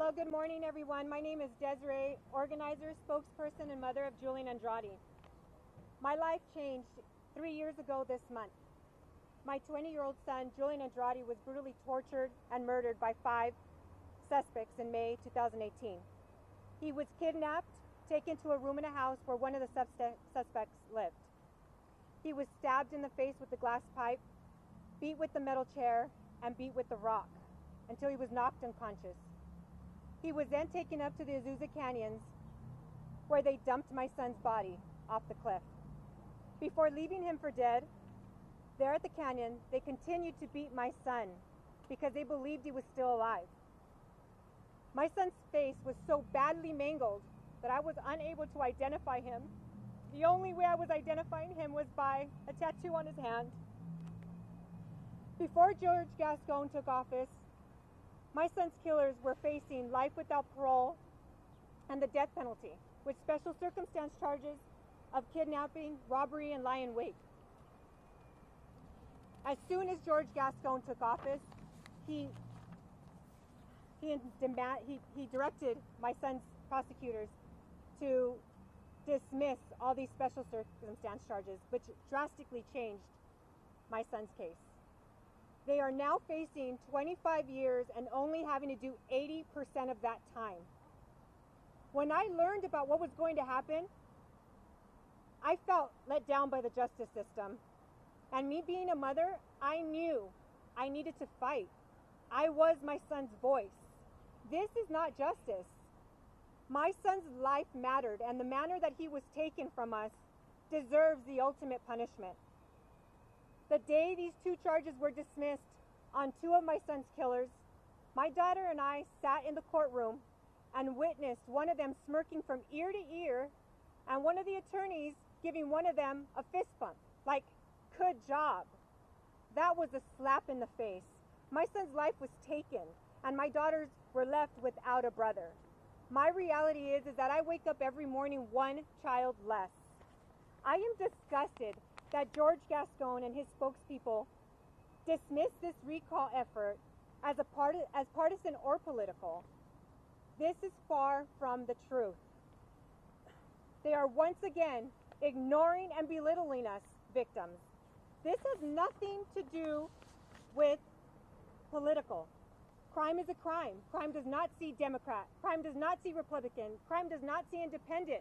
Hello, good morning, everyone. My name is Desiree, organizer, spokesperson, and mother of Julian Andrade. My life changed three years ago this month. My 20 year old son, Julian Andrade, was brutally tortured and murdered by five suspects in May 2018. He was kidnapped, taken to a room in a house where one of the suspects lived. He was stabbed in the face with a glass pipe, beat with the metal chair, and beat with the rock until he was knocked unconscious. He was then taken up to the Azusa Canyons where they dumped my son's body off the cliff. Before leaving him for dead, there at the canyon, they continued to beat my son because they believed he was still alive. My son's face was so badly mangled that I was unable to identify him. The only way I was identifying him was by a tattoo on his hand. Before George Gascon took office, my son's killers were facing life without parole and the death penalty, with special circumstance charges of kidnapping, robbery, and lying wait. As soon as George Gascon took office, he he, demand, he, he directed my son's prosecutors to dismiss all these special circumstance charges, which drastically changed my son's case. They are now facing 25 years and only having to do 80% of that time. When I learned about what was going to happen, I felt let down by the justice system. And me being a mother, I knew I needed to fight. I was my son's voice. This is not justice. My son's life mattered, and the manner that he was taken from us deserves the ultimate punishment. The day these two charges were dismissed on two of my son's killers, my daughter and I sat in the courtroom and witnessed one of them smirking from ear to ear and one of the attorneys giving one of them a fist bump, like, good job. That was a slap in the face. My son's life was taken, and my daughters were left without a brother. My reality is, is that I wake up every morning one child less. I am disgusted that George Gascon and his spokespeople dismiss this recall effort as a part as partisan or political. This is far from the truth. They are once again ignoring and belittling us victims. This has nothing to do with political. Crime is a crime. Crime does not see Democrat. Crime does not see Republican. Crime does not see independent.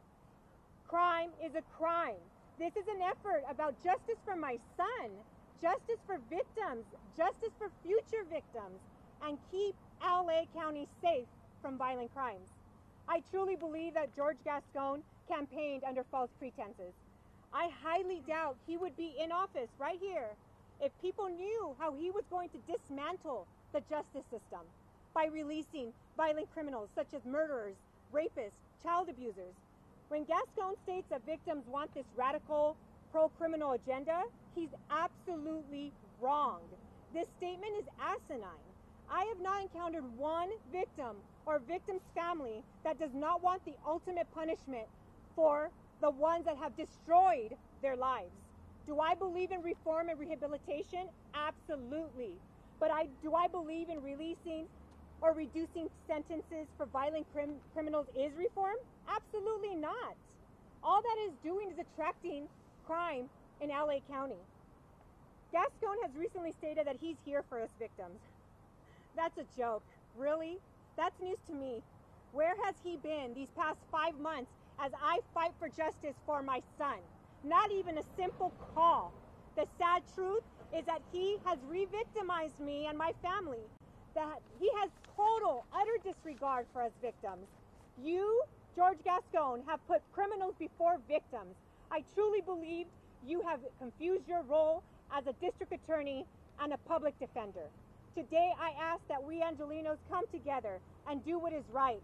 Crime is a crime. This is an effort about justice for my son, justice for victims, justice for future victims, and keep LA County safe from violent crimes. I truly believe that George Gascon campaigned under false pretenses. I highly doubt he would be in office right here if people knew how he was going to dismantle the justice system by releasing violent criminals such as murderers, rapists, child abusers, when Gascon states that victims want this radical pro-criminal agenda, he's absolutely wrong. This statement is asinine. I have not encountered one victim or victim's family that does not want the ultimate punishment for the ones that have destroyed their lives. Do I believe in reform and rehabilitation? Absolutely. But I do I believe in releasing or reducing sentences for violent crim criminals is reform? Absolutely not. All that is doing is attracting crime in LA County. Gascon has recently stated that he's here for his victims. That's a joke. Really? That's news to me. Where has he been these past five months as I fight for justice for my son? Not even a simple call. The sad truth is that he has re-victimized me and my family. That he has total, utter disregard for us victims. You, George Gascon, have put criminals before victims. I truly believe you have confused your role as a district attorney and a public defender. Today, I ask that we Angelenos come together and do what is right.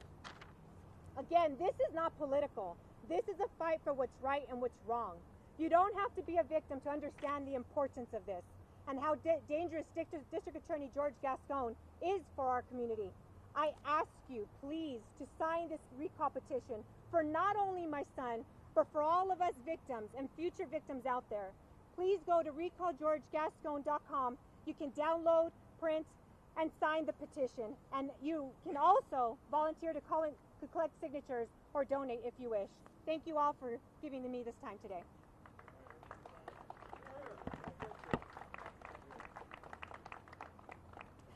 Again, this is not political. This is a fight for what's right and what's wrong. You don't have to be a victim to understand the importance of this and how dangerous District, District Attorney George Gascon is for our community. I ask you, please, to sign this recall petition for not only my son, but for all of us victims and future victims out there. Please go to recallgeorgegascon.com. You can download, print, and sign the petition. And you can also volunteer to, call in, collect signatures or donate if you wish. Thank you all for giving me this time today.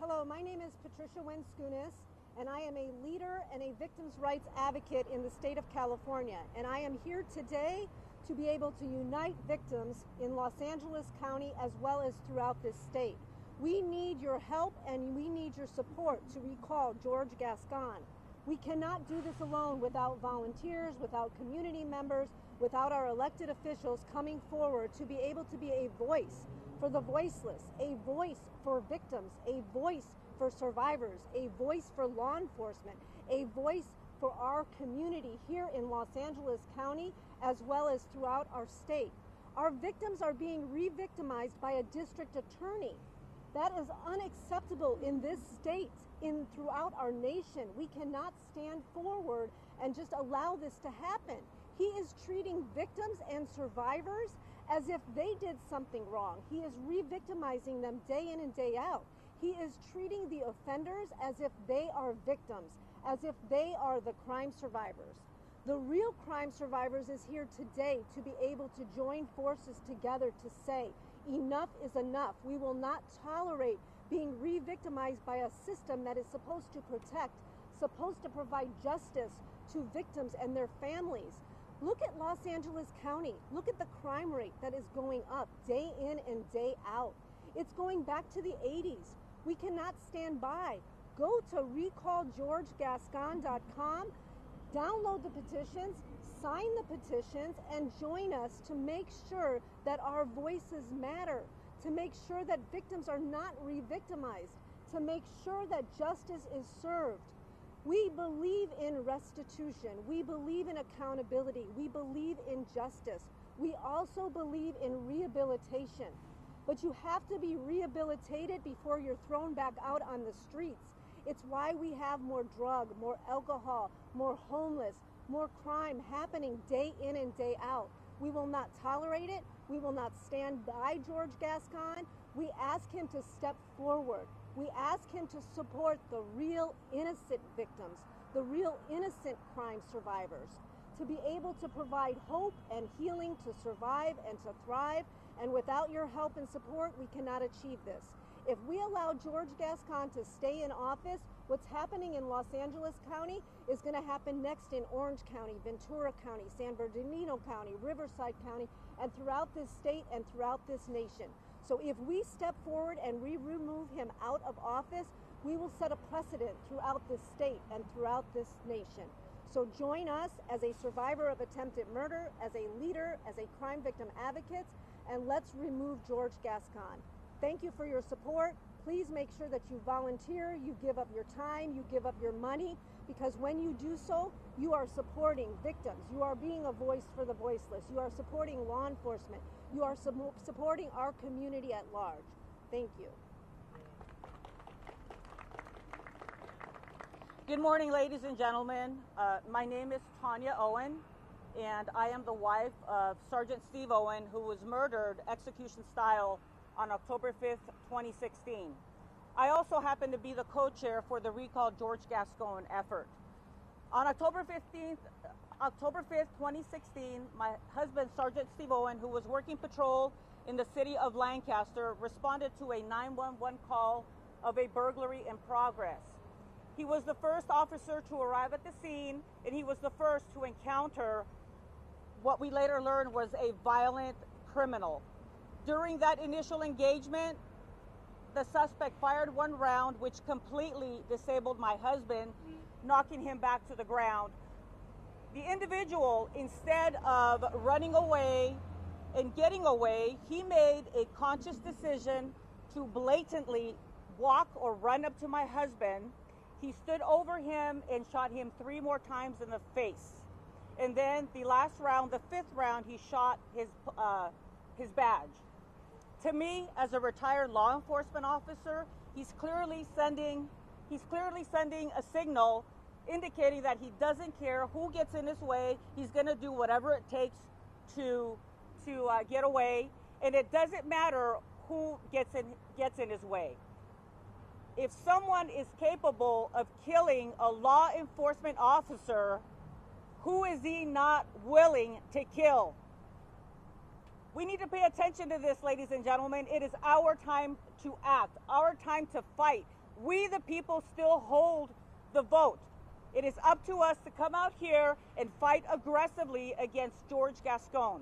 Hello, my name is Patricia Wenskunas, and I am a leader and a victims' rights advocate in the state of California. And I am here today to be able to unite victims in Los Angeles County as well as throughout this state. We need your help and we need your support to recall George Gascon. We cannot do this alone without volunteers, without community members, without our elected officials coming forward to be able to be a voice for the voiceless, a voice for victims, a voice for survivors, a voice for law enforcement, a voice for our community here in Los Angeles County as well as throughout our state. Our victims are being re victimized by a district attorney. That is unacceptable in this state, in throughout our nation. We cannot stand forward and just allow this to happen. He is treating victims and survivors as if they did something wrong. He is re victimizing them day in and day out. He is treating the offenders as if they are victims, as if they are the crime survivors. The real crime survivors is here today to be able to join forces together to say, enough is enough. We will not tolerate being re victimized by a system that is supposed to protect, supposed to provide justice to victims and their families. Look at Los Angeles County. Look at the crime rate that is going up day in and day out. It's going back to the 80s. We cannot stand by. Go to recallgeorgegascon.com, download the petitions, sign the petitions, and join us to make sure that our voices matter, to make sure that victims are not re victimized, to make sure that justice is served. We believe in restitution. We believe in accountability. We believe in justice. We also believe in rehabilitation. But you have to be rehabilitated before you're thrown back out on the streets. It's why we have more drug, more alcohol, more homeless, more crime happening day in and day out. We will not tolerate it. We will not stand by George Gascon. We ask him to step forward. We ask him to support the real innocent victims, the real innocent crime survivors, to be able to provide hope and healing to survive and to thrive. And without your help and support, we cannot achieve this. If we allow George Gascon to stay in office, what's happening in Los Angeles County is going to happen next in Orange County, Ventura County, San Bernardino County, Riverside County, and throughout this state and throughout this nation. So if we step forward and we remove him out of office, we will set a precedent throughout this state and throughout this nation. So join us as a survivor of attempted murder, as a leader, as a crime victim advocate, and let's remove George Gascon. Thank you for your support. Please make sure that you volunteer, you give up your time, you give up your money, because when you do so, you are supporting victims. You are being a voice for the voiceless. You are supporting law enforcement. You are su- supporting our community at large. Thank you. Good morning, ladies and gentlemen. Uh, my name is Tanya Owen, and I am the wife of Sergeant Steve Owen, who was murdered execution style on October 5th, 2016. I also happen to be the co-chair for the Recall George Gascon effort. On October 15th, October 5th, 2016, my husband, Sergeant Steve Owen, who was working patrol in the city of Lancaster, responded to a 911 call of a burglary in progress. He was the first officer to arrive at the scene, and he was the first to encounter what we later learned was a violent criminal. During that initial engagement, the suspect fired one round, which completely disabled my husband, knocking him back to the ground. The individual, instead of running away and getting away, he made a conscious decision to blatantly walk or run up to my husband. He stood over him and shot him three more times in the face. And then the last round, the fifth round, he shot his, uh, his badge. To me, as a retired law enforcement officer, he's clearly sending, he's clearly sending a signal indicating that he doesn't care who gets in his way. He's going to do whatever it takes to to uh, get away, and it doesn't matter who gets in gets in his way. if someone is capable of killing a law enforcement officer, who is he not willing to kill? We need to pay attention to this, ladies and gentlemen. It is our time to act, our time to fight. We, the people, still hold the vote. It is up to us to come out here and fight aggressively against George Gascon.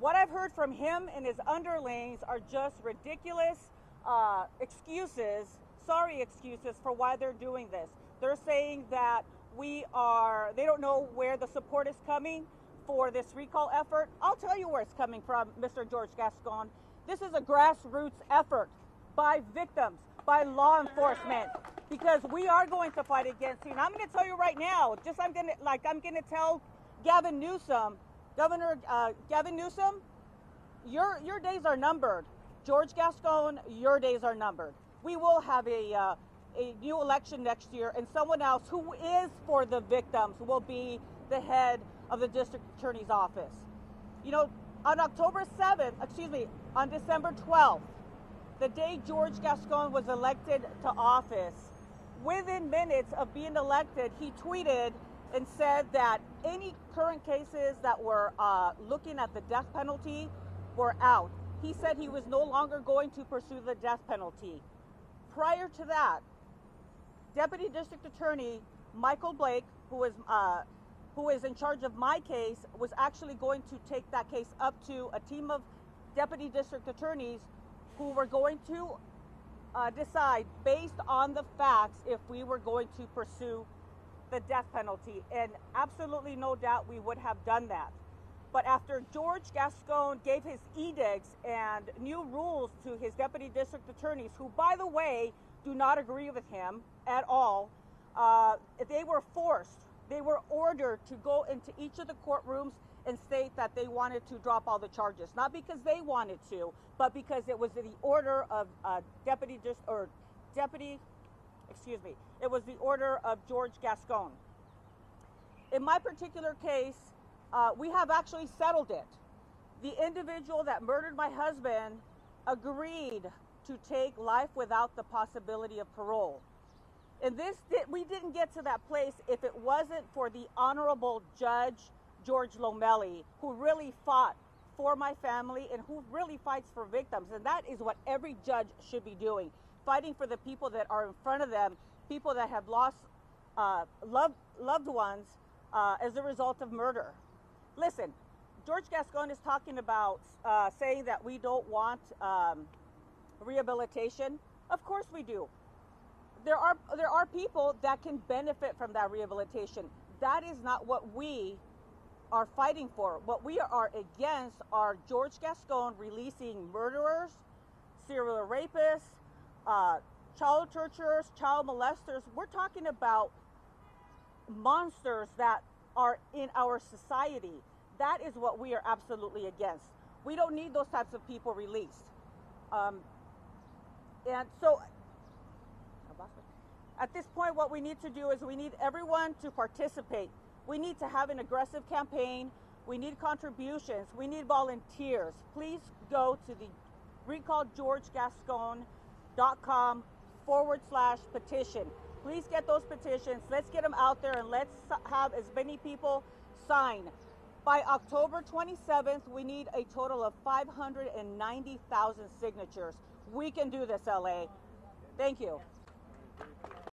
What I've heard from him and his underlings are just ridiculous uh, excuses, sorry excuses for why they're doing this. They're saying that we are, they don't know where the support is coming for this recall effort. I'll tell you where it's coming from, Mr. George Gascon. This is a grassroots effort by victims, by law enforcement, because we are going to fight against you. And I'm going to tell you right now, just I'm going to, like, I'm going to tell Gavin Newsom, Governor uh, Gavin Newsom, your, your days are numbered. George Gascon, your days are numbered. We will have a, uh, a new election next year, and someone else who is for the victims will be the head of the district attorney's office. You know, on October 7th, excuse me, on December 12th, the day George Gascon was elected to office, within minutes of being elected, he tweeted and said that any current cases that were uh, looking at the death penalty were out. He said he was no longer going to pursue the death penalty. Prior to that, Deputy District Attorney Michael Blake, who was uh, who is in charge of my case, was actually going to take that case up to a team of deputy district attorneys who were going to uh, decide based on the facts if we were going to pursue the death penalty. And absolutely no doubt we would have done that. But after George Gascon gave his edicts and new rules to his deputy district attorneys, who, by the way, do not agree with him at all, uh, they were forced, they were ordered to go into each of the courtrooms and state that they wanted to drop all the charges. Not because they wanted to, but because it was the order of uh, deputy or deputy, excuse me, it was the order of George Gascon. In my particular case, uh, we have actually settled it. The individual that murdered my husband agreed to take life without the possibility of parole. And this we didn't get to that place if it wasn't for the honorable judge George Lomeli, who really fought for my family and who really fights for victims. And that is what every judge should be doing, fighting for the people that are in front of them, people that have lost uh, loved, loved ones uh, as a result of murder. Listen, George Gascon is talking about uh, saying that we don't want um, rehabilitation. Of course we do. There are there are people that can benefit from that rehabilitation. That is not what we are fighting for. What we are against are George Gascon releasing murderers, serial rapists, uh, child torturers, child molesters. We're talking about monsters that are in our society. That is what we are absolutely against. We don't need those types of people released. Um, and so, at this point, what we need to do is we need everyone to participate. We need to have an aggressive campaign. We need contributions. We need volunteers. Please go to the recallgeorgegascon.com forward slash petition. Please get those petitions. Let's get them out there and let's have as many people sign. By October 27th, we need a total of 590,000 signatures. We can do this, LA. Thank you.